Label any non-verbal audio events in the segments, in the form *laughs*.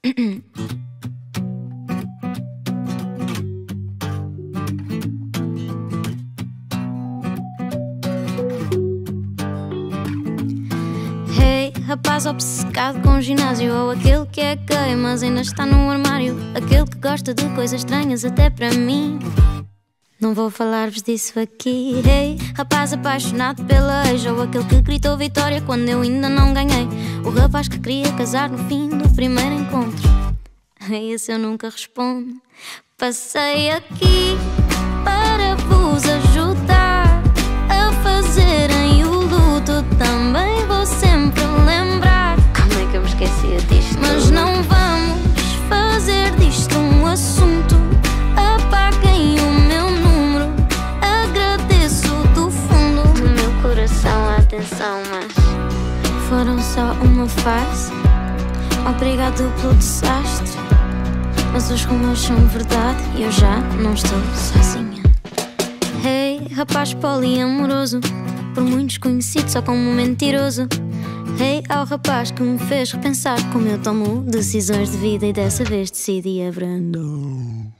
*coughs* Hey, rapaz obcecado com ginásio Ou aquele que é gay, mas ainda está no armário. Aquele que gosta de coisas estranhas até para mim não vou falar-vos disso aqui. Hey, rapaz apaixonado pela ex, ou aquele que gritou vitória quando eu ainda não ganhei. O rapaz que queria casar no fim do primeiro encontro. *laughs* A esse eu nunca respondo. Passei aqui para vos ajudar a fazerem o luto. Também vou sempre lembrar. Como é que eu me esquecia disto? Mas não vamos uma fase. Obrigado pelo desastre. Mas os rumores são verdade e eu já não estou sozinha. Hey, rapaz poliamoroso, por muitos conhecido só como mentiroso. Hey, ao rapaz que me fez repensar como eu tomo decisões de vida e dessa vez decidi abrandar.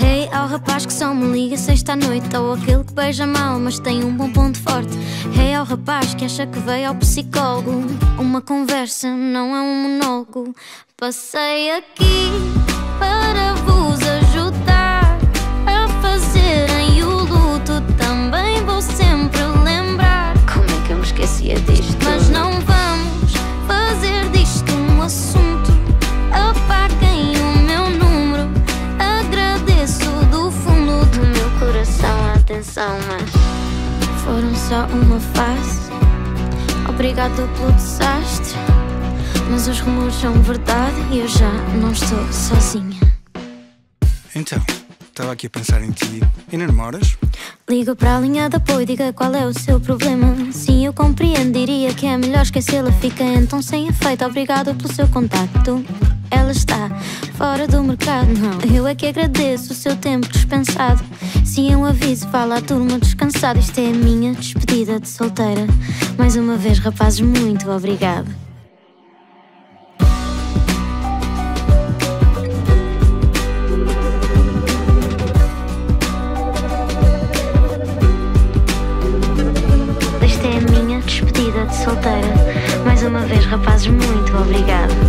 Hey, ao rapaz que só me liga sexta à noite Ou aquele que beija mal, mas tem um bom ponto forte. Hey, ao rapaz que acha que veio ao psicólogo. Uma conversa não é um monólogo. Passei aqui a atenção, mas Foram só uma fase. Obrigado pelo desastre. Mas os rumores são verdade e eu já não estou sozinha. Então, estava aqui a pensar em ti. Ainda namoras? Liga para a linha de apoio, diga qual é o seu problema. Sim, eu compreendo, diria que é melhor esquecê-la. Fica então sem efeito, obrigado pelo seu contacto. Ela está fora do mercado, não. Eu é que agradeço o seu tempo dispensado. Sim, eu aviso, fala à turma descansada. Isto é a minha despedida de solteira. Mais uma vez, rapazes, muito obrigado. Esta é a minha despedida de solteira. Mais uma vez, rapazes, muito obrigado.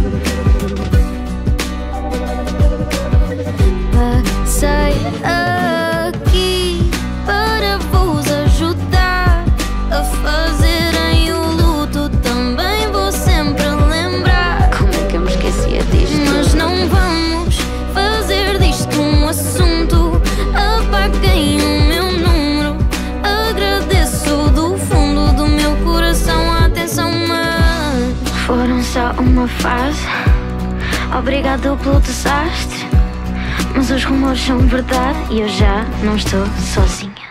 Só uma fase. Obrigado pelo desastre. Mas os rumores são verdade e eu já não estou sozinha.